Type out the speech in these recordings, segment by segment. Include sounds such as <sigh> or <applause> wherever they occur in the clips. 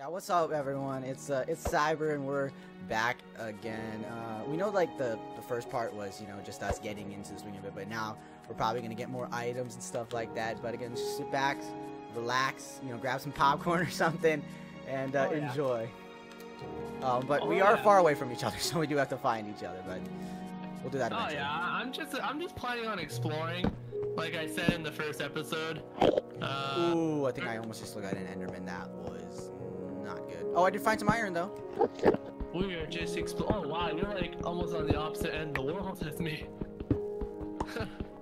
Yeah, what's up, everyone? It's uh, it's Cyber, and we're back again. Uh, we know like the the first part was you know just us getting into the swing of it, but now we're probably gonna get more items and stuff like that. But again, just sit back, relax, you know, grab some popcorn <laughs> or something, and uh, Oh, yeah. enjoy. Um, but Oh, we are yeah. far away from each other, <laughs> so we do have to find each other. But we'll do that Oh yeah, I'm just I'm just planning on exploring, like I said in the first episode. Uh, Ooh, I think I almost just looked at an Enderman. That was. Oh, I did find some iron though. we are just exploring. Oh wow, you're like almost on the opposite end of the world as me.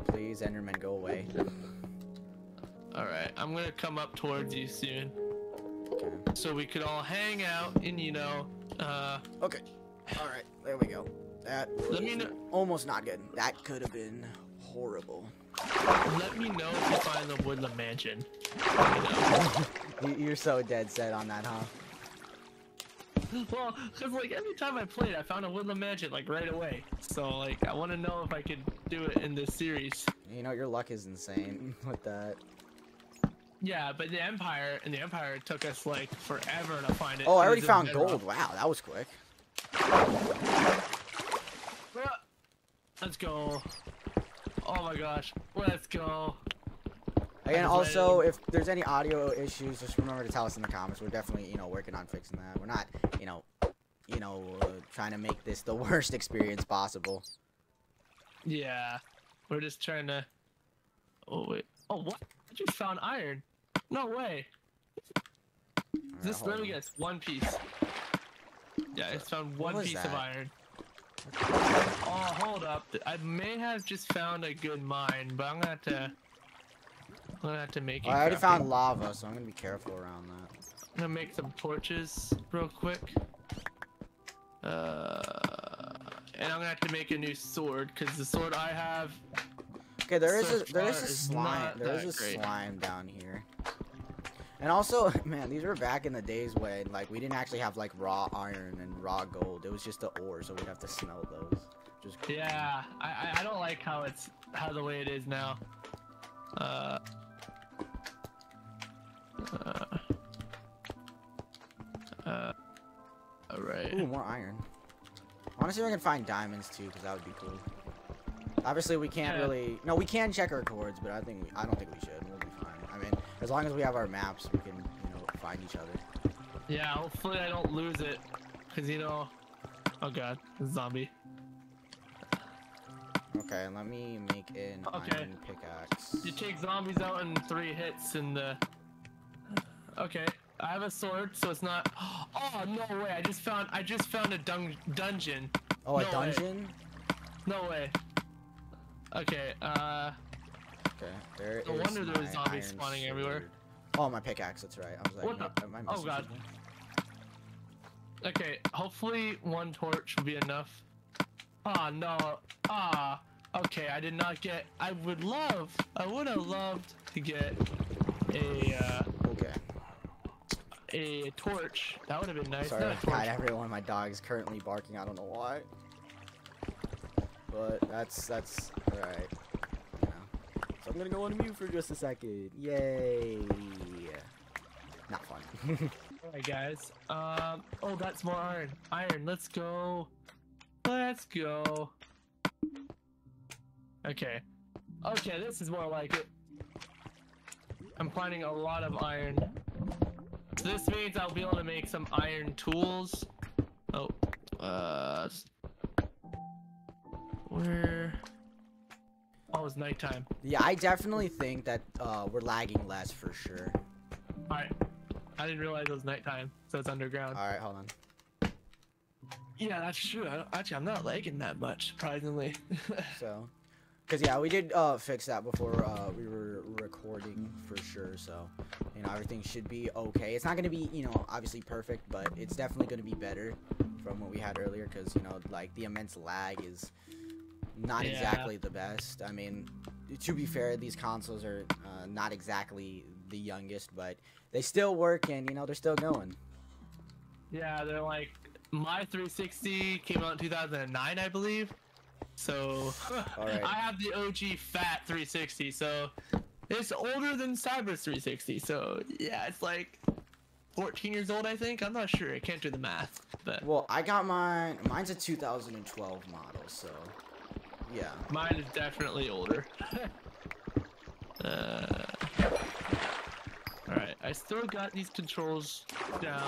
Please, Enderman, go away. All right, I'm gonna come up towards you soon, Okay. so we could all hang out and you know, uh, Okay. All right. There we go. That let me know. almost not good. That could have been horrible. Let me know if you find the Woodland Mansion. <laughs> Me know. You're so dead set on that, huh? <laughs> Well, cause like every time I played, I found a Woodland Mansion like right away. So like, I want to know if I could do it in this series. You know, your luck is insane <laughs> with that. Yeah, but the Empire and the Empire took us like forever to find it. Oh, I already found gold. Wow, that was quick. Let's go. Oh my gosh, let's go. Again, was also, if there's any audio issues, just remember to tell us in the comments. We're definitely, you know, working on fixing that. We're not, you know, you know, uh, trying to make this the <laughs> worst experience possible. Yeah, we're just trying to. Oh wait. Oh what? I just found iron. No way. Alright, This hold let me on. guess. One piece. Yeah, I found one was piece of iron. Oh, hold up. I may have just found a good mine, but I'm gonna have to. I'm gonna have to make it. I already crafting. found lava, so I'm gonna be careful around that. I'm gonna make some torches real quick. Uh, and I'm gonna have to make a new sword because the sword I have. Okay, there is a there is a slime there is a great. slime down here. And also, <laughs> man, these were back in the days when like we didn't actually have like raw iron and raw gold. It was just the ore, so we'd have to smelt those. Just Yeah, I I- I don't like how it's how the way it is now. Uh. Uh. Uh. All right. ooh, more iron. Honestly, I can find diamonds too, because that would be cool. Obviously, we can't Yeah. really. No, we can check our cords, but I think we, I don't think we should. We'll be fine. I mean, as long as we have our maps, we can you know find each other. Yeah, hopefully I don't lose it, cause you know. Oh god, zombie. Okay, let me make an Okay. iron pickaxe. You take zombies out in three hits and the. Okay, I have a sword, so it's not. <gasps> Oh no way! I just found I just found a dun- dungeon. Oh, a no way. dungeon. No way. Okay, uh, Okay, there No is wonder there was zombies spawning everywhere. Oh, my pickaxe. That's right. I was like, What the- am I oh, God. something? okay. Hopefully one torch will be enough. Ah no. Ah. Okay, I did not get. I would love. I would have loved to get a uh. A torch. That would have been nice. Sorry, Not a torch. God, everyone. My dog is currently barking. I don't know why. But that's that's all right. You know. So I'm gonna go on mute for just a second. Yay! Not fun. <laughs> Alright, guys. Um. Oh, that's more iron. Iron. Let's go. Let's go. Okay. Okay, this is more like it. I'm finding a lot of iron. This means I'll be able to make some iron tools. Oh. Uh. Where? Oh, it's nighttime. yeah, I definitely think that uh, we're lagging less for sure. Alright. I didn't realize it was nighttime, so it's underground. All right, hold on. Yeah, that's true. Actually, I'm not lagging that much, surprisingly. <laughs> So, because yeah, we did uh, fix that before uh, we were recording for sure. So, you know, everything should be okay. It's not gonna be, you know, obviously perfect, but it's definitely gonna be better from what we had earlier. Because you know, like the immense lag is not Yeah. exactly the best. I mean, to be fair, these consoles are uh, not exactly the youngest, but they still work, and you know, they're still going. yeah, they're like my 360 came out in 2009, I believe. So. <laughs> I have the OG fat 360, so it's older than Cyber's 360. So yeah, it's like 14 years old, I think. I'm not sure. I can't do the math, but Well, I got mine. Mine's a 2012 model, so yeah. mine is definitely older. <laughs> uh, all right, I still got these controls down.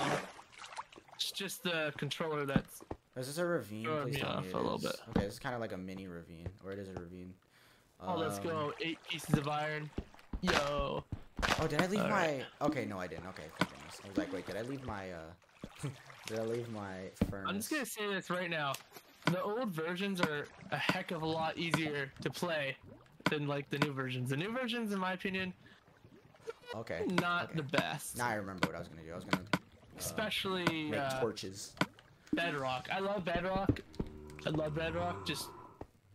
It's just the controller that's Is this a ravine? Please me tell me a little bit. Okay, this is kind of like a mini ravine, or it is a ravine. Oh, let's Um, go. Eight pieces of iron. Yo. Oh, did I leave All my? right. Okay, no, I didn't. Okay. I was like, wait, did I leave my? uh <laughs> Did I leave my furnace? I'm just gonna say this right now. The old versions are a heck of a lot easier to play than like the new versions. The new versions, in my opinion, Okay. not okay. the best. Now I remember what I was gonna do. I was gonna Especially make uh, torches. Bedrock. I love Bedrock. I love Bedrock. Just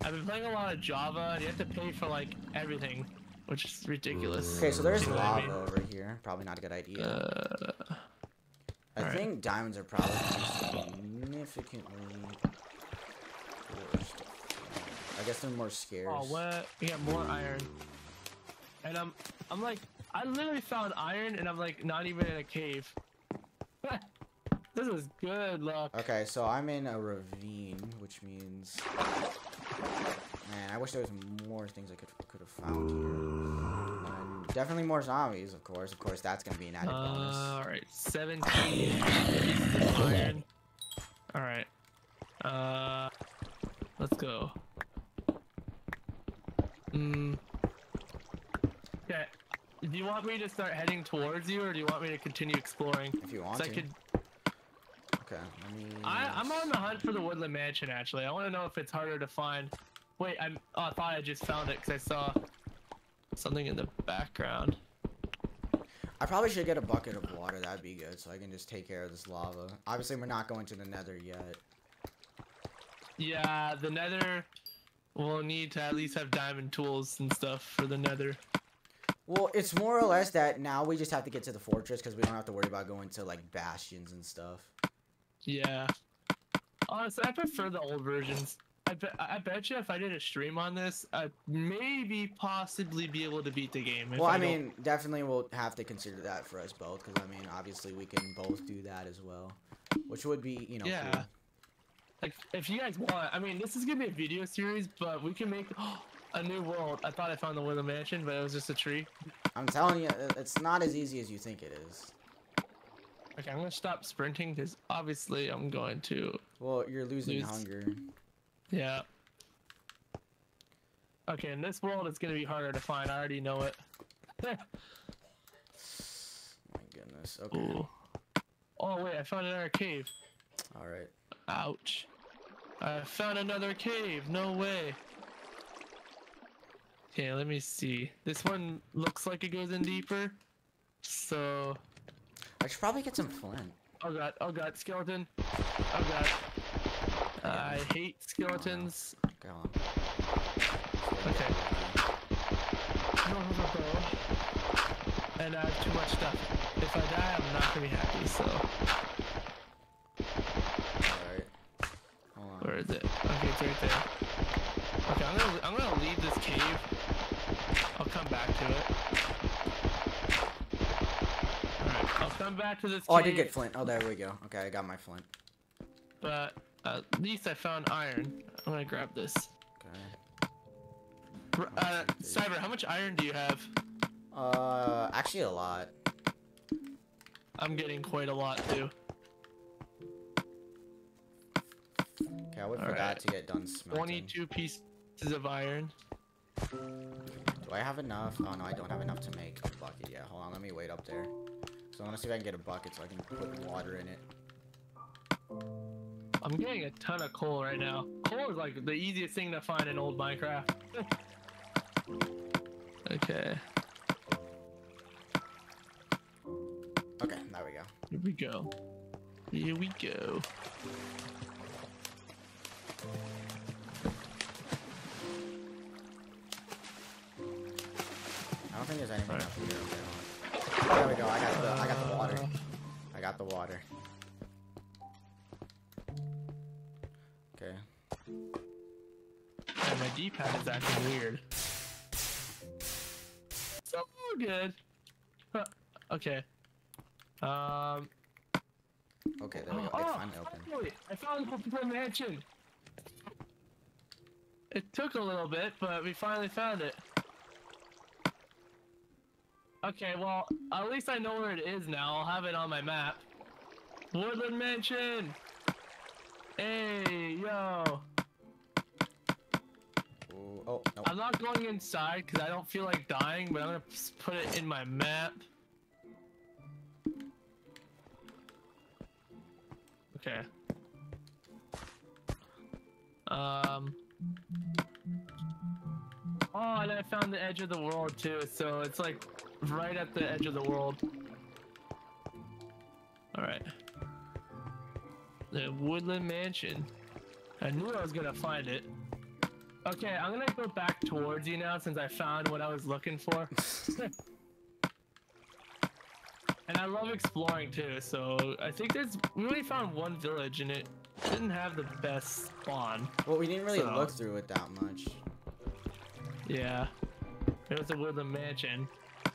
I've been playing a lot of Java, and you have to pay for like everything, which is ridiculous. Okay, so there's You know what I lava mean? over here. Probably not a good idea. Uh, I alright. think diamonds are probably significantly worse. to. I guess they're more scarce. oh, what? We got more iron, and I'm I'm like I literally found iron, and I'm like not even in a cave. <laughs> this is good luck. Okay, so I'm in a ravine, which means, man, I wish there was more things I could could have found here. And definitely more zombies, of course. Of course, that's gonna be an added bonus. Uh, all right, 17 pieces of iron. All right. Uh, let's go. Mm. Okay. Do you want me to start heading towards you, or do you want me to continue exploring? If you want I to. could. Okay, let me. I, I'm on the hunt for the woodland mansion. Actually, I want to know if it's harder to find. Wait, I'm. Oh, I thought I just found it because I saw something in the background. I probably should get a bucket of water. That'd be good, so I can just take care of this lava. Obviously, we're not going to the Nether yet. Yeah, the nether will need to at least have diamond tools and stuff for the nether. Well, it's more or less that now we just have to get to the fortress because we don't have to worry about going to like bastions and stuff. Yeah. Honestly, I prefer the old versions. I bet, I bet you if I did a stream on this, I'd maybe possibly be able to beat the game. Well, I don't- mean, definitely we'll have to consider that for us both because I mean, obviously we can both do that as well, which would be you know. Yeah. cool. like, if you guys want, I mean, this is gonna be a video series, but we can make <gasps> a new world. I thought I found the Woodland Mansion, but it was just a tree. I'm telling you, it's not as easy as you think it is. Okay, I'm gonna stop sprinting because obviously I'm going to. Well, you're losing Lose. hunger. Yeah. Okay, in this world, it's gonna be harder to find. I already know it. <laughs> My goodness. Okay. Ooh. Oh wait, I found another cave. All right. Ouch. I found another cave. No way. Okay, let me see. This one looks like it goes in deeper. So, I should probably get some flint. oh god, oh god, skeleton. Oh god. I hate skeletons. Okay, hold Okay. I don't have a bow. And I have too much stuff. If I die, I'm not gonna be happy, so. All right. Hold on. Where is it? Okay, it's right there. Okay, I'm gonna I'm gonna leave this cave. I'll come back to it. Alright, I'll come back to this Oh, I did get flint. Oh, there we go. Okay, I got my flint. but at least I found iron. I'm gonna grab this. Okay. Uh, Cyber, how much iron do you have? Uh, actually a lot. I'm getting quite a lot too. Okay, I would All forgot right. to get done smelting. 22 pieces of iron. Do I have enough? Oh no, I don't have enough to make a bucket yet. Hold on, let me wait up there. So I want to see if I can get a bucket so I can put water in it. I'm getting a ton of coal right now. Coal is like the easiest thing to find in old Minecraft. <laughs> okay, Okay, there we go. here we go. Here we go. I don't think there's anything Alright. up here. Okay, hold on. There we go. I got the I got the water. I got the water. And my is acting weird. So good. Huh, Okay. Um. Okay, there we go. Oh, It's open. finally, I found the mansion. It took a little bit, but we finally found it. Okay, well, at least I know where it is now. I'll have it on my map. Woodland Mansion! Hey, yo! Ooh, oh, no. I'm not going inside because I don't feel like dying, but I'm gonna put it in my map. Okay. Um. Oh, and I found the edge of the world too, so it's like right at the edge of the world. Alright. The Woodland Mansion. I knew I was gonna find it. Okay, I'm gonna go back towards you now since I found what I was looking for. <laughs> and I love exploring too, so I think there's we only found one village and it didn't have the best spawn. Well, we didn't really So- look through it that much. Yeah. It was a woodland mansion.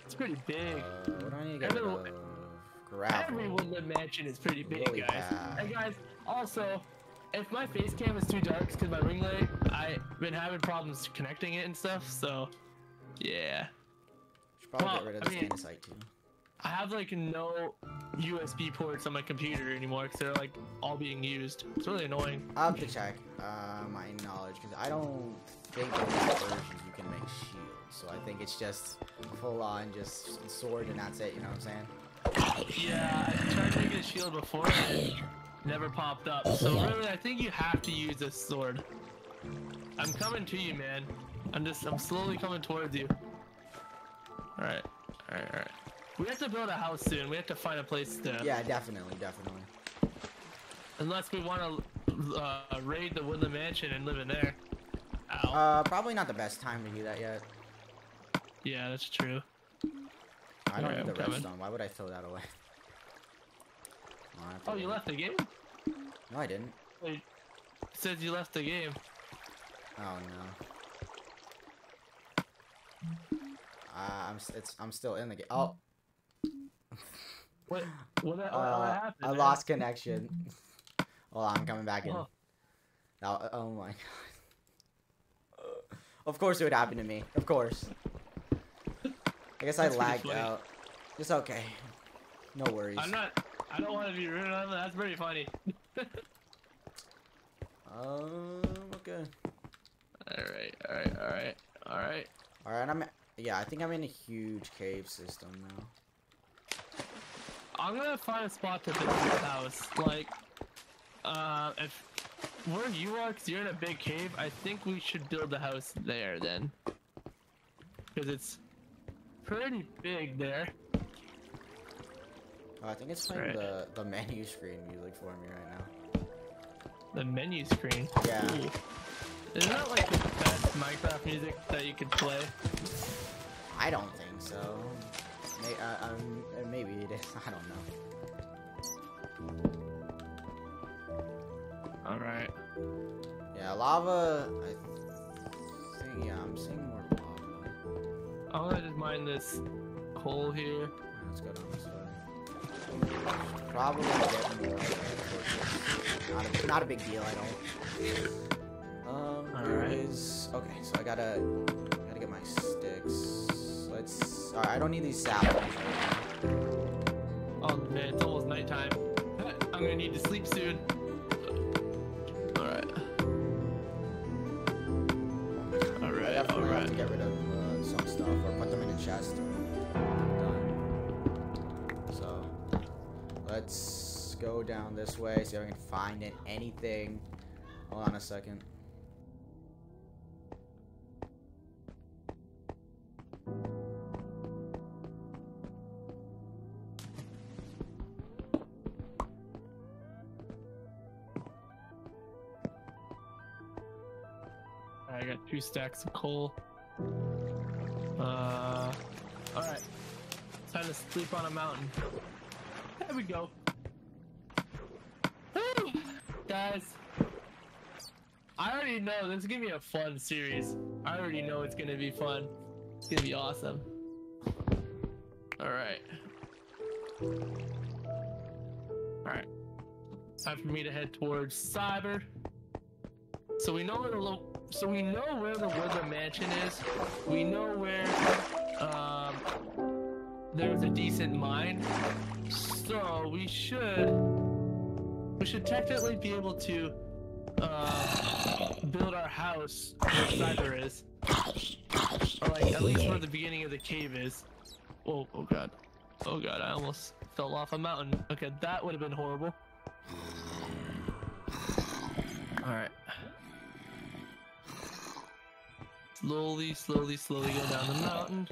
It's pretty big. Uh, what do I need to get rid Every- of? Gravel. Every woodland mansion is pretty big, Lily guys. pad. And guys, also, if my face cam is too dark because my ring light, I've been having problems connecting it and stuff, so yeah. Should probably well, get rid of I mean- andesite too. I have like no USB ports on my computer anymore because they're like all being used. It's really annoying. I'll have to check uh, my knowledge because I don't think in these version you can make shields. So I think it's just full on just sword and that's it. You know what I'm saying? Yeah, I tried making a shield before never popped up. So really, I think you have to use this sword. I'm coming to you, man. I'm just, I'm slowly coming towards you. All right, all right, all right. We have to build a house soon. We have to find a place to. Yeah, definitely, definitely. Unless we want to uh, raid the Woodland Mansion and live in there. Ow. Uh, probably not the best time to do that yet. yeah, that's true. I don't Alright, need the I'm redstone. Why would I throw that away? <laughs> Oh, Oh, you left the game? No, I didn't. It says you left the game. Oh no. Uh, I'm it's I'm still in the game. Oh, What? What, what, uh, happened? I man? lost connection. Hold on, I'm coming back in. Oh. Now, oh my <laughs> god. Of course it would happen to me. Of course. I guess I That's lagged out. It's okay. No worries. I'm not. I don't want to be rude on that. That's pretty funny. <laughs> Um. Okay. All right, all right, all right, all right. All right. I'm. Yeah, I think I'm in a huge cave system now. I'm gonna find a spot to build this house. Like, uh, if where you are, cause you're in a big cave, I think we should build the house there then, because it's pretty big there. Oh, I think it's playing Right. the the menu screen music for me right now. The menu screen. Yeah. Ooh. Isn't that like the best Minecraft music that you could play? I don't think so. May, uh, um, uh, maybe it is. <laughs> I don't know. All right. Yeah, lava. I think. Yeah, I'm seeing more lava. I'm gonna just mine this coal here. Let's go down this. Probably get more. Not a, not a big deal. I don't. Um, Alright. is. Okay, so I gotta gotta get my sticks. Let's. Alright, I don't need these saplings. Oh man, it's almost nighttime. I'm gonna need to sleep soon. Alright. I Alright, definitely have to get rid of uh, some stuff or put them in a chest. Let's go down this way, see if I can find it, anything. Hold on a second. I got two stacks of coal. Uh, alright. Time to sleep on a mountain. There we go. Whew. Guys, I already know this is gonna be a fun series. I already know it's gonna be fun. It's gonna be awesome. Alright. Alright. Time for me to head towards cyber. So we know where the so we know where the Woodland Mansion is. We know where um, there's a decent mine. So we should we should technically be able to uh, build our house where cyber is, or like at least where the beginning of the cave is. Oh, oh god, oh god! I almost fell off a mountain. Okay, that would have been horrible. All right. Slowly, slowly, slowly go down the mountain.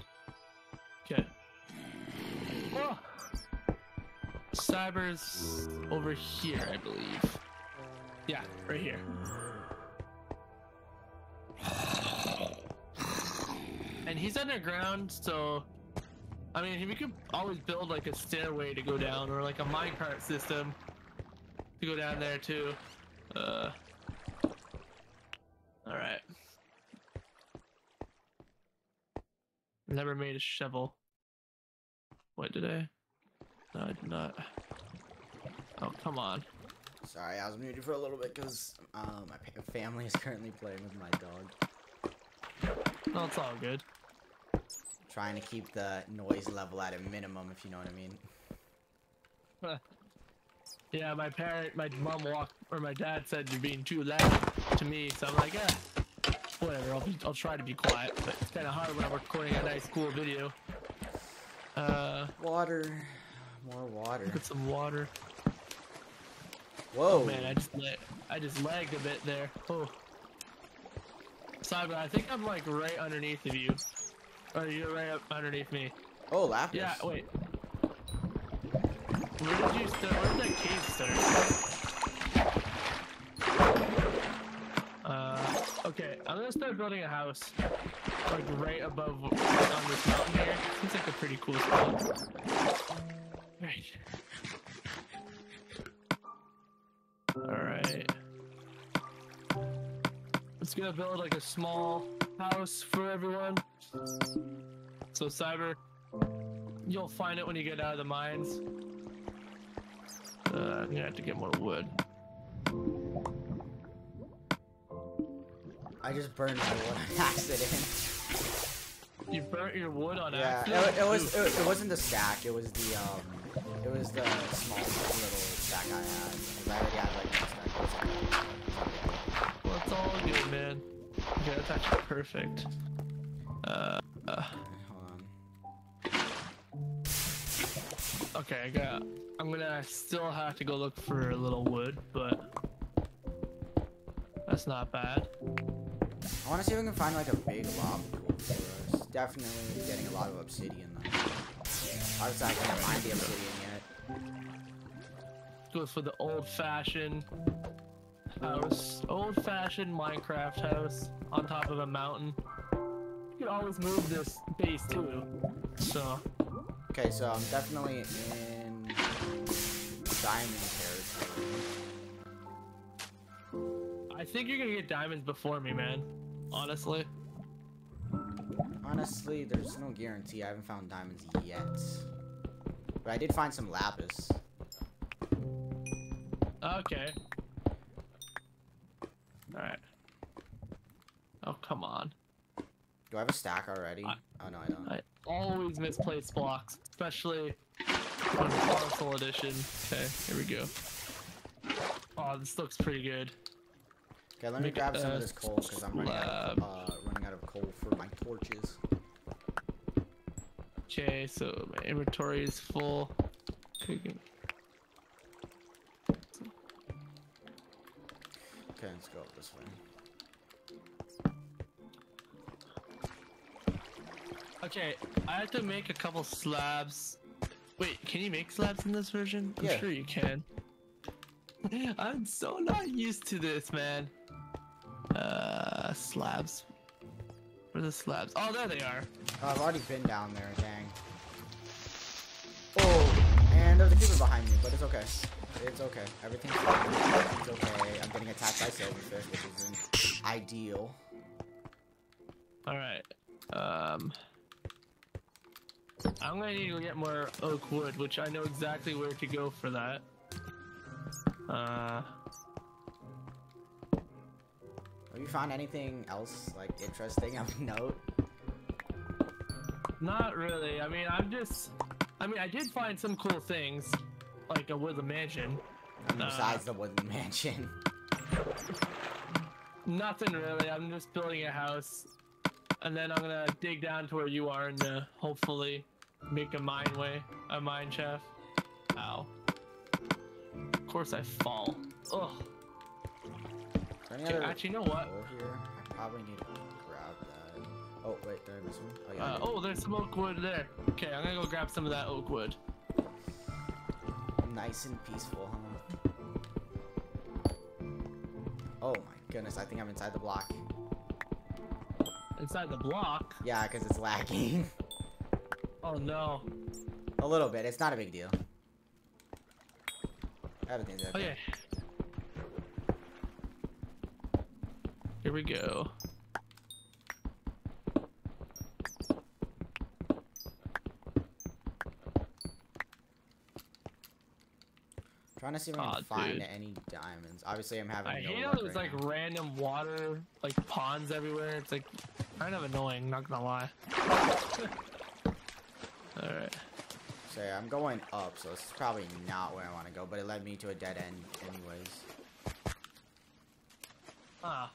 Cyber's over here, I believe. Yeah, right here. And he's underground, so I mean, we could always build like a stairway to go down, or like a minecart system to go down there too. Uh. All right. Never made a shovel. What did I? No, I did not. Oh, come on. Sorry, I was muted for a little bit because uh, my pa- family is currently playing with my dog. No, it's all good. Trying to keep the noise level at a minimum, if you know what I mean. <laughs> Yeah, my parent, my mom walked, or my dad said you're being too loud to me, so I'm like, yeah, whatever. I'll be, I'll try to be quiet, but it's kind of hard when I'm recording a nice, cool video. Uh, Water. More water. get some water. Whoa. Oh man, I just I just lagged a bit there. Oh. Cyber, I think I'm like right underneath of you. Or you're right up underneath me. Oh, lapis. Yeah, wait. Where did you start? Where did that cave start? Uh, okay, I'm gonna start building a house. Like right above on this mountain here. Seems like a pretty cool spot. Right. Alright. Let's gonna build like a small house for everyone. So Cyber, you'll find it when you get out of the mines. Uh, I'm gonna have to get more wood. I just burned my wood on <laughs> accident. You burnt your wood on yeah, accident? it, it was. Oof. It, it wasn't the stack. It was the um. It was the small little stack I had. 'cause I already had like. It. Well, it's all good, man. Okay, that's actually perfect. Uh, uh, Hold on. okay, I got. I'm gonna still have to go look for a little wood, but that's not bad. I want to see if we can find like a big lava pool. Definitely getting a lot of obsidian though. I can't find the obsidian yet. Goes for the old-fashioned house, old-fashioned Minecraft house on top of a mountain. You can always move this base too. So, Okay, so I'm definitely in diamond territory. I think you're gonna get diamonds before me, man. Honestly. Honestly, there's no guarantee. I haven't found diamonds yet. But I did find some lapis. Okay. Alright. Oh, come on. Do I have a stack already? I- oh no, I don't. I always misplace blocks, especially on console edition. Okay, here we go. Oh, this looks pretty good. Okay, let me Make grab some a of this coal because I'm running out of, uh, running out of coal for my torches. Okay, so my inventory is full. Okay. Okay, let's go this way. Okay, I have to make a couple slabs. Wait, can you make slabs in this version? I'm Yeah. sure you can. <laughs> I'm so not used to this, man. Uh, slabs. The slabs? Oh, there they are. Oh, I've already been down there, dang. Oh, and there's a creeper behind me, but it's okay. It's okay. Everything's fine. It's okay. I'm getting attacked by silverfish, which isn't ideal. All right. Um, I'm gonna need to get more oak wood, which I know exactly where to go for that. Uh, Have you found anything else like interesting of <laughs> note? not really. I mean, I'm just. I mean, I did find some cool things, like a woodland mansion. I mean, Uh, besides the wooden <laughs> mansion. Nothing really. I'm just building a house, and then I'm gonna dig down to where you are and uh, hopefully make a mine way, a mine shaft. Ow. Of course I fall. Ugh. Any other actually, you know what? here? I probably need to grab that. Oh wait, did I miss one? Oh yeah. Uh, oh, there's some oak wood there. Okay, I'm gonna go grab some of that oak wood. Nice and peaceful, huh? Oh my goodness, I think I'm inside the block. Inside the block. Yeah, because it's lagging. <laughs> Oh no. a little bit. It's not a big deal. Everything's okay. Okay. Here we go. Trying to see if I can Aw, find dude. any diamonds. Obviously, I'm having I no hate how there's right like now. random water, like ponds everywhere. It's like kind of annoying, not gonna lie. <laughs> Alright. So yeah, I'm going up, so this is probably not where I want to go, but it led me to a dead end anyways. Ah.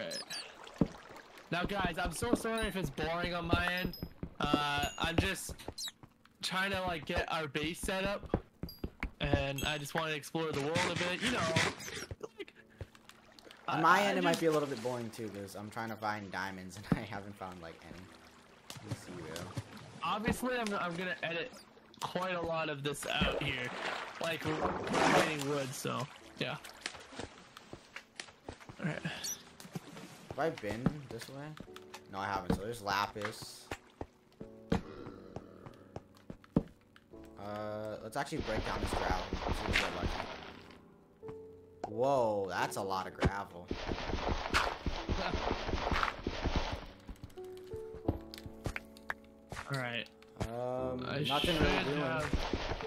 Alright. Now guys, I'm so sorry if it's boring on my end. Uh, I'm just trying to like get our base set up. And I just want to explore the world a bit, you know. Like, On I- my I end, it might be a little bit boring too, because I'm trying to find diamonds <laughs> and I haven't found like any. Zero. Obviously, I'm, I'm gonna edit quite a lot of this out here. Like, we're getting wood, so, yeah. Alright. Have I been this way? No, I haven't. So there's lapis. Uh, let's actually break down this gravel. See if we. Whoa, that's a lot of gravel. Alright. Um, I nothing really doing. have...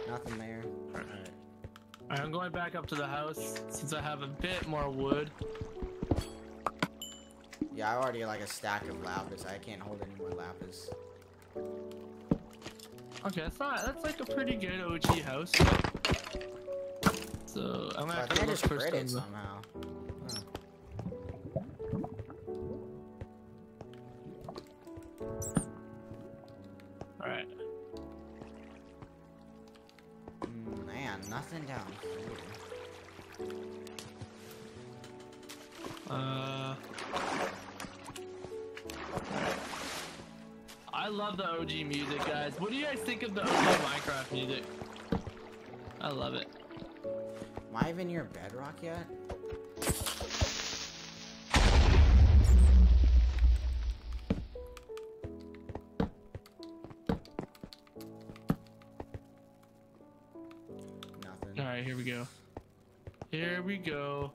Nothing there. Alright. Alright, I'm going back up to the house since I have a bit more wood. Yeah, I already have like a stack of lapis. I can't hold any more lapis. Okay, that's not. That's like a pretty good OG house. So I'm So gonna I have to I look just for crit it some. I love it. Am I even near bedrock yet? Nothing. Alright, here we go. Here we go.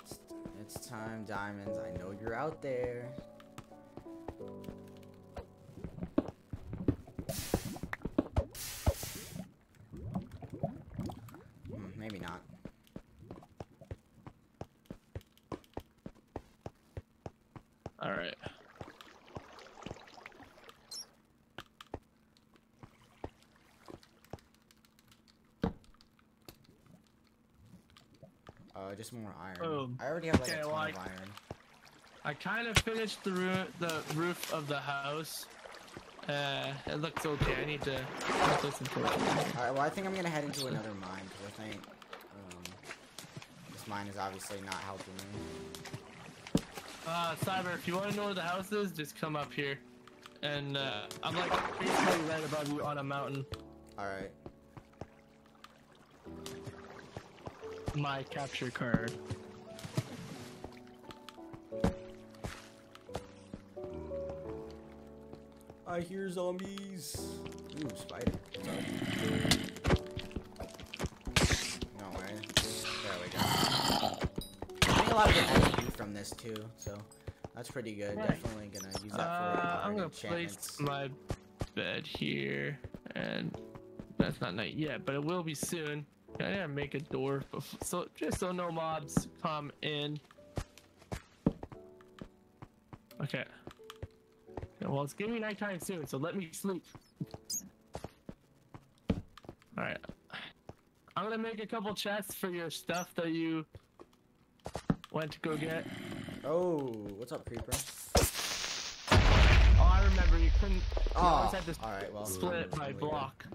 It's, it's time, diamonds. I know you're out there. Just more iron. Boom. I already have like Okay, a ton well, of I- iron. I kind of finished the roo- the roof of the house. Uh, it looks okay. I need to put some torches. Alright, well, I think I'm gonna head into another mine because I think um, this mine is obviously not helping me. Uh, Cyber, if you want to know where the house is, just come up here. And uh, I'm like basically right above you on a mountain. Alright. My capture card. I hear zombies. Ooh, spider. No way. There we go. I think a lot of good energy from this too, so That's pretty good. Right. Definitely gonna use that for Uh, I'm gonna place my bed here, and that's not night yet, but it will be soon. I gotta make a door, so just so no mobs come in. Okay. Yeah, well, it's getting nighttime soon, so let me sleep. All right. I'm gonna make a couple chests for your stuff that you went to go get. Oh, what's up, creeper? Oh, I remember you couldn't. You Oh, all right. Well, split by block.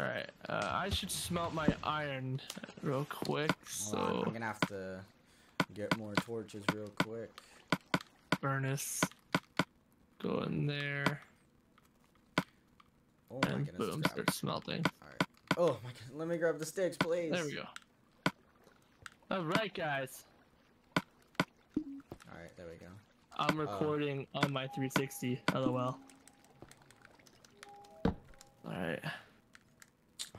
Alright, uh, I should smelt my iron real quick, Hold on, so I'm gonna have to get more torches real quick. furnace go in there Oh my and goodness. boom, start smelting. Alright. Oh my god, let me grab the sticks, please. There we go. Alright guys, Alright, there we go. I'm recording on my 360, lol. Alright.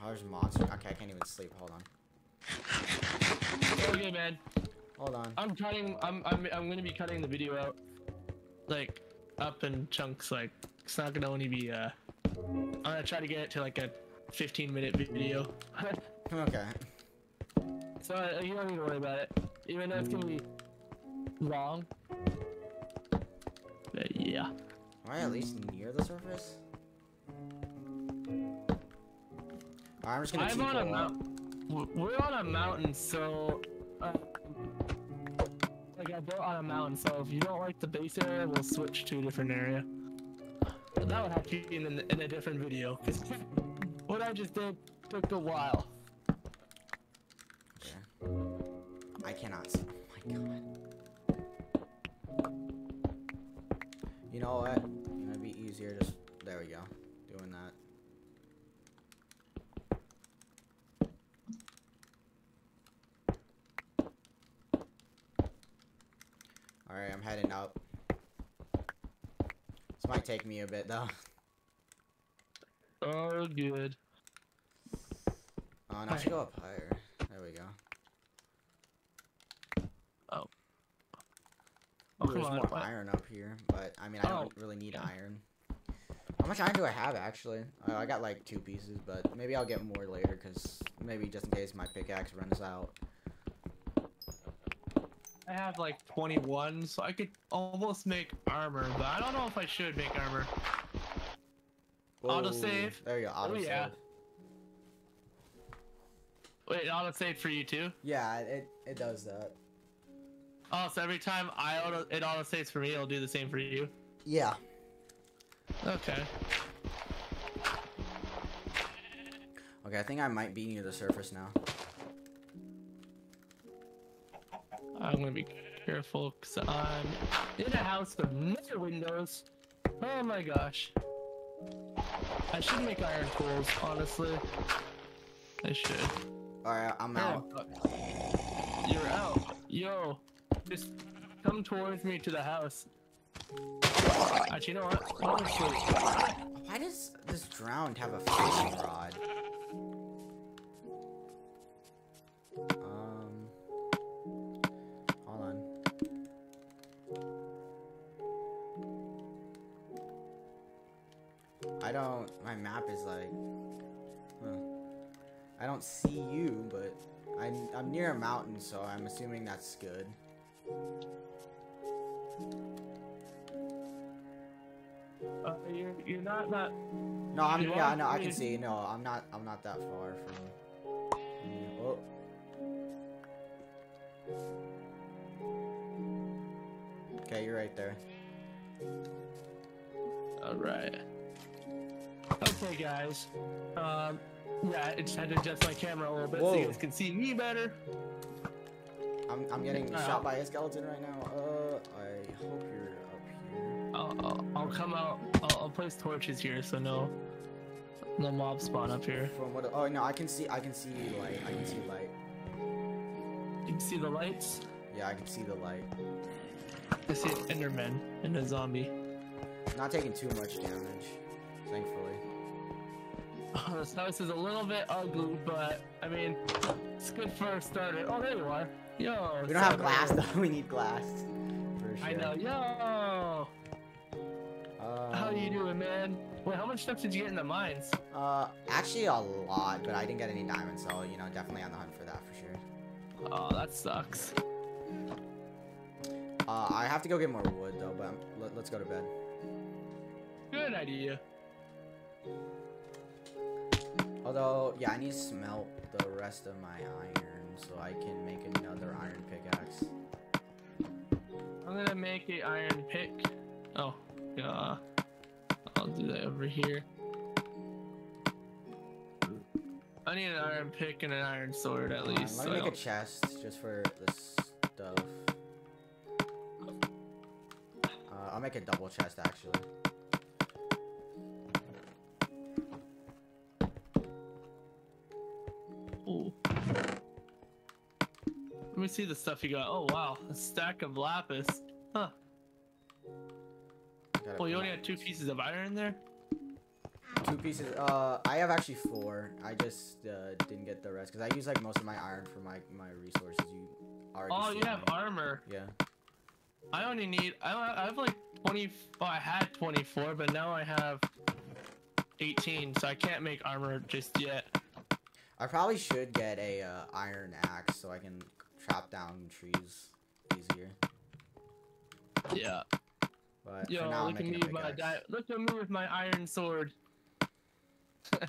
Oh, there's monster. Okay, I can't even sleep. Hold on. Okay man, Hold on. I'm cutting, I'm, I'm, I'm gonna be cutting the video out, like, up in chunks, like, it's not gonna only be, uh, I'm gonna try to get it to like a 15 minute video. <laughs> Okay. so uh, you don't need to worry about it, even though it's gonna be long. But yeah. Am I at least near the surface? I'm just gonna I'm keep on a mountain. We're on a mountain, so, uh, like I built on a mountain, so if you don't like the base area, we'll switch to a different area. But that would have to be in, in a different video, because <laughs> what I just did took a while. Okay. I cannot see. Oh my god. You know what? I'm heading up. This might take me a bit though. Oh, good. Oh, no, I should go up higher. There we go. Oh, Ooh, there's on. more what? iron up here, but I mean, I don't Oh, really need yeah. iron. How much iron do I have actually? Uh, I got like two pieces, but maybe I'll get more later because maybe just in case my pickaxe runs out. I have like 21, so I could almost make armor, but I don't know if I should make armor. Autosave? There you go. Oh, Autosave. yeah. Wait, auto save for you too? Yeah, it it does that. Oh, so every time I auto it auto saves for me, it'll do the same for you. Yeah. Okay. Okay, I think I might be near the surface now. I'm gonna be careful because I'm in a house with no windows. Oh my gosh. I should make iron tools, honestly. I should. Alright, I'm out. Uh, you're out. Yo, just come towards me to the house. Actually, you know what? Honestly, Why does this drowned have a fishing rod? I don't. My map is like. Huh. I don't see you, but I'm, I'm near a mountain, so I'm assuming that's good. uh, you're you're not that. No, I'm You yeah, no, I can see. No, I'm not. I'm not that far from. Oh. Okay, you're right there. All right. Okay, guys. Um, yeah, I just had to adjust my camera a little bit so you guys can see me better. I'm, I'm getting Uh, shot by a skeleton right now. Uh, I hope you're up here. I'll, I'll, I'll come out. I'll, I'll place torches here so no, no mob spawn up here. From what? Oh no, I can see. I can see light. I can see light. You can see the lights. Yeah, I can see the light. I see an Enderman and a zombie. Not taking too much damage, thankfully. <laughs> Oh, this house is a little bit ugly, but I mean, it's good for a starter. Oh, there you are. Yo. We don't have glass though. <laughs> We need glass for sure. I know. Yo, Um, how you doing, man? Wait, how much stuff did you get in the mines? Uh, actually a lot, but I didn't get any diamonds, so you know, definitely on the hunt for that for sure. Oh, that sucks. Uh, I have to go get more wood though, but let, let's go to bed. Good idea. Although, yeah, I need to smelt the rest of my iron so I can make another iron pickaxe. I'm gonna make a iron pick. Oh, yeah. I'll do that over here. I need an iron pick and an iron sword at Hold on, least. let so me I make a chest just for the stuff. Uh, I'll make a double chest actually. Let me see the stuff you got. Oh wow, a stack of lapis. Huh. Well, you only had two pieces of iron in there. Two pieces. Uh, I have actually four. I just uh, didn't get the rest because I use like most of my iron for my my resources. You already. Oh, you have armor. Yeah. I only need. I I have like 20. Well, I had 24, but now I have 18, so I can't make armor just yet. I probably should get a uh, iron axe so I can chop down trees easier. Yeah. But for Yo, now, I'm look at me with my di- look at me with my iron sword. <laughs>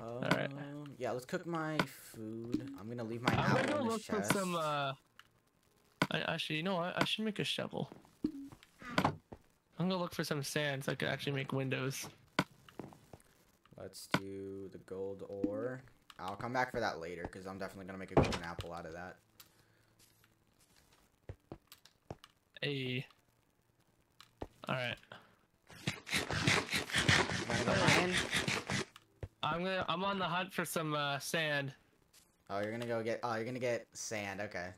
Um, Alright. Yeah, let's cook my food. I'm gonna leave my I'm gonna in go this look chest. for some. uh I, Actually, you know what? I should make a shovel. I'm gonna look for some sand so I can actually make windows. Let's do the gold ore. I'll come back for that later because I'm definitely gonna make a golden apple out of that. Hey. All right. Go? I'm gonna. I'm on the hunt for some uh, sand. Oh, you're gonna go get. Oh, you're gonna get sand. Okay.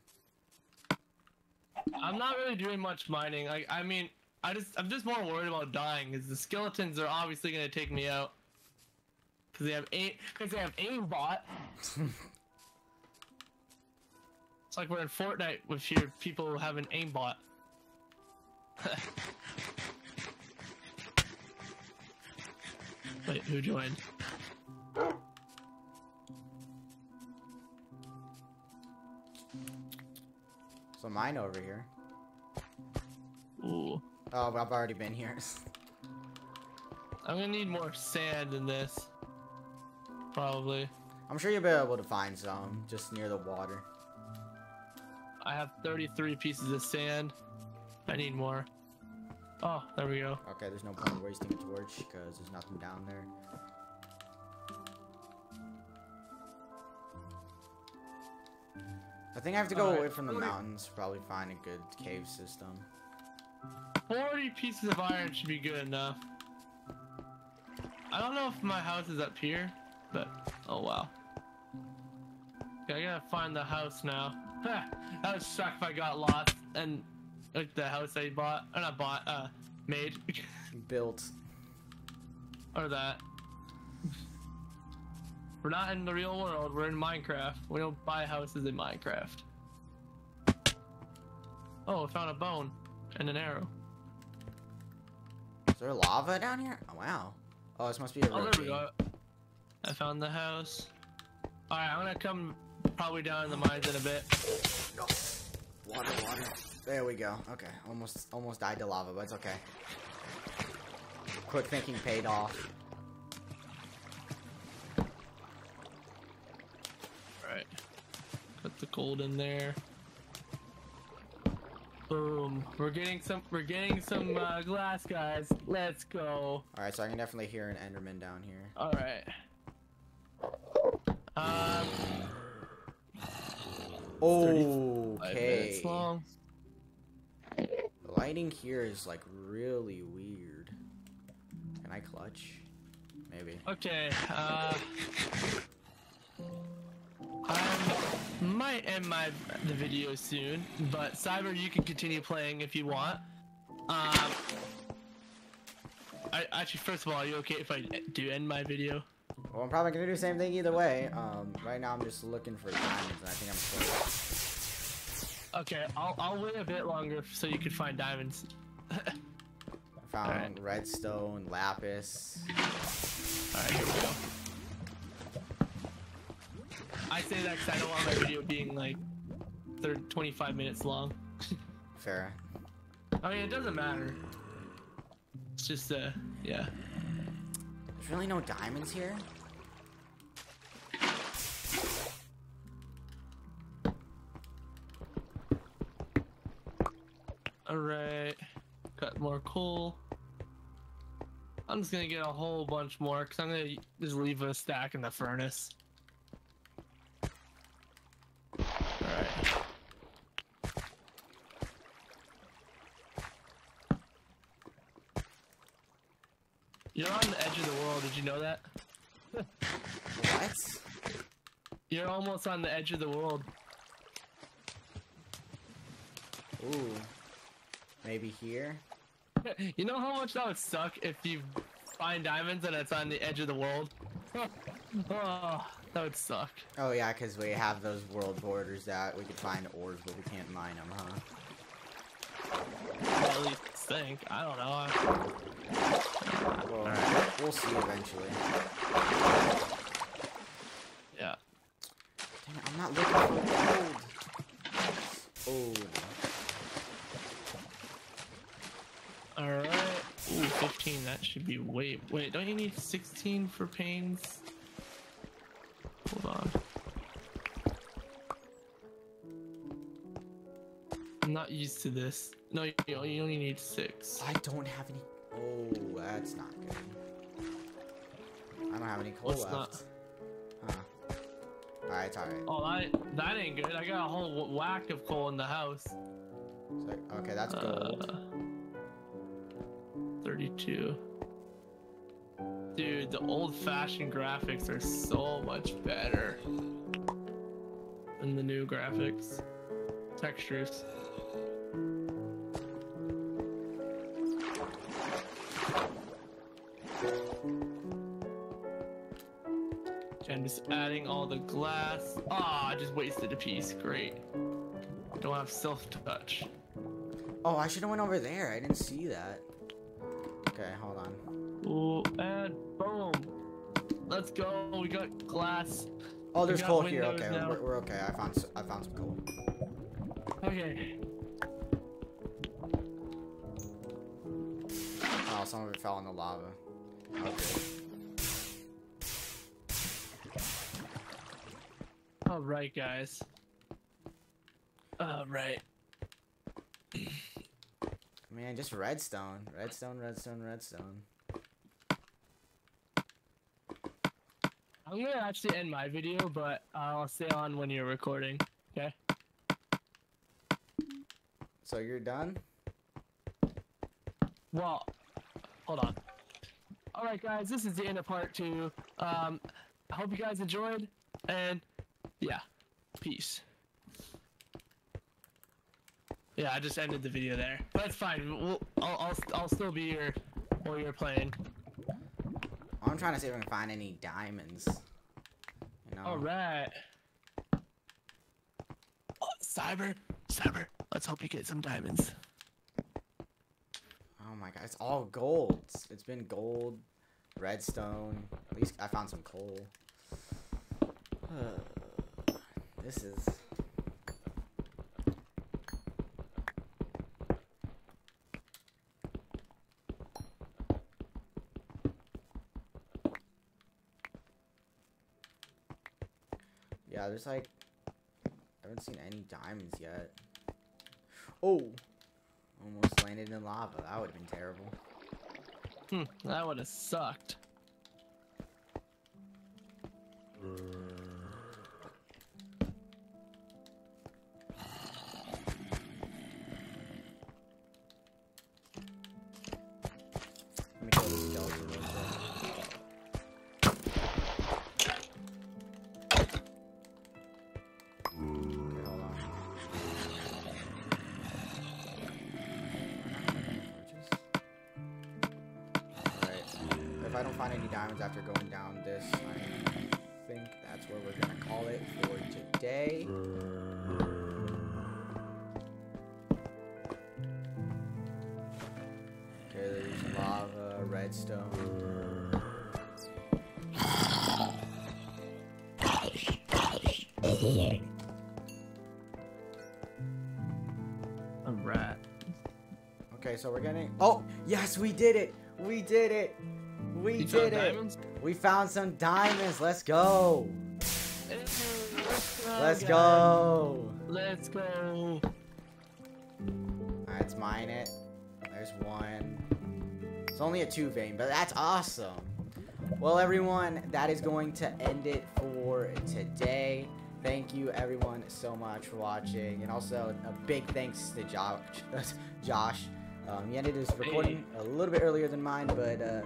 I'm not really doing much mining. Like, I mean, I just. I'm just more worried about dying because the skeletons are obviously gonna take me out. Cause they have aim. Cause they have aimbot. It's like we're in Fortnite with your people having aimbot. <laughs> Wait, who joined? so mine over here. Ooh. Oh, I've already been here. <laughs> I'm gonna need more sand in this. Probably. I'm sure you'll be able to find some just near the water. I have 33 pieces of sand. I need more. Oh, there we go. Okay, there's no point in wasting a torch because there's nothing down there. I think I have to go Alright. away from the mountains. Probably find a good cave system. 40 pieces of iron should be good enough. I don't know if my house is up here, but oh wow. Okay, I gotta find the house now. <laughs> I would suck if I got lost and like the house I bought, or not bought, uh, made, <laughs> Built. or that. We're not in the real world. We're in Minecraft. We don't buy houses in Minecraft. Oh, I found a bone and an arrow. Is there lava down here? Oh wow. Oh, this must be a Oh, there we go. I found the house. Alright, I'm gonna come probably down in the mines in a bit. No. Water, water. There we go. Okay, almost, almost died to lava, but it's okay. Quick thinking paid off. Alright. Put the gold in there. Boom. We're getting some we're getting some uh, glass guys. Let's go. All right, so I can definitely hear an Enderman down here. Alright. Um Okay. long. The lighting here is like really weird. Can I clutch? Maybe. Okay, uh I might end my the video soon, but Cyber, you can continue playing if you want. Um, I actually, first of all, are you okay if I do end my video? Well, I'm probably gonna do the same thing either way. Um, right now I'm just looking for diamonds, and I think I'm close. Okay, I'll I'll wait a bit longer so you can find diamonds. I <laughs> found Alright. redstone, lapis. Alright, here we go. I say that because I don't want my video being like 30, 25 minutes long. Fair. I mean, it doesn't matter. It's just, uh, yeah. There's really no diamonds here. Alright. Got more coal. I'm just gonna get a whole bunch more because I'm gonna just leave a stack in the furnace. Alright. You're on the edge of the world, did you know that? What? You're almost on the edge of the world. Ooh. Maybe here? <laughs> You know how much that would suck if you find diamonds and it's on the edge of the world? <laughs> oh, that would suck. Oh yeah, because we have those world borders that we could find ores, but we can't mine them, huh? At least think. I don't know. Well, we'll see eventually. Yeah. Dang it, I'm not looking for gold. Oh, Alright. Ooh, 15. That should be way. Wait, don't you need 16 for panes? Hold on. I'm not used to this. No, you you only need six. I don't have any. Oh, that's not good. I don't have any coal What's left. not- Huh. Alright, it's alright. Oh, that that ain't good. I got a whole whack of coal in the house. So, okay, that's gold. Uh, 32. Dude, the old-fashioned graphics are so much better than the new graphics. Textures. Just adding all the glass. Ah, I just wasted a piece. Great. Don't have Silk Touch. Oh, I should have went over there. I didn't see that. Okay, hold on. Ooh, and boom. Let's go. We got glass. Oh, there's coal here. Okay, we're, we're okay. I found I found some coal. Okay. Oh, some of it fell in the lava. Okay. All right, guys. All right. Man, just redstone, redstone, redstone, redstone. I'm gonna actually end my video, but I'll stay on when you're recording. Okay. So you're done? Well, hold on. All right, guys. This is the end of part two. Um, I hope you guys enjoyed, and yeah, peace. Yeah, I just ended the video there. That's fine. We'll, I'll, I'll, I'll still be here while you're playing. I'm trying to see if I can find any diamonds. You know? All right. Oh, cyber, cyber. Let's hope you get some diamonds. Oh my god, it's all gold. It's- it's been gold, redstone. At least I found some coal. <sighs> Uh. This is. Yeah, there's like. I haven't seen any diamonds yet. Oh! Almost landed in lava. That would have been terrible. Hmm, that would have sucked. Okay, so we're getting. Oh, yes, we did it. We did it. We You did found it. diamonds? We found some diamonds. Let's go. Let's go. Let's go. Let's go. Alright, let's mine it. There's one. It's only a two vein, but that's awesome. Well, everyone, that is going to end it for today. Thank you, everyone, so much for watching. And also, a big thanks to Josh. <laughs> Josh. Um, he ended his recording a little bit earlier than mine, but uh,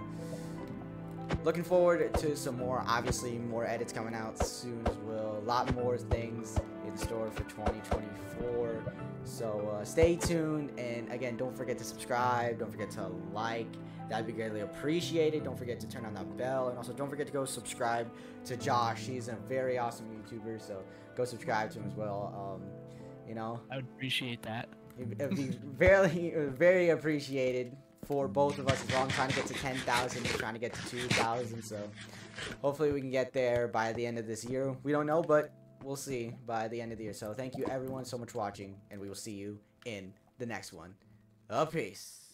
looking forward to some more. Obviously, more edits coming out soon as well. A lot more things in store for 2024. So uh, stay tuned, and again, don't forget to subscribe. Don't forget to like. That'd be greatly appreciated. Don't forget to turn on that bell, and also don't forget to go subscribe to Josh. He's a very awesome YouTuber, so go subscribe to him as well. Um, you know, I would appreciate that. It'd be very, very appreciated for both of us as well. I'm trying to get to 10,000. We're trying to get to 2,000. So hopefully we can get there by the end of this year. We don't know, but we'll see by the end of the year. So thank you everyone so much for watching, and we will see you in the next one. A peace.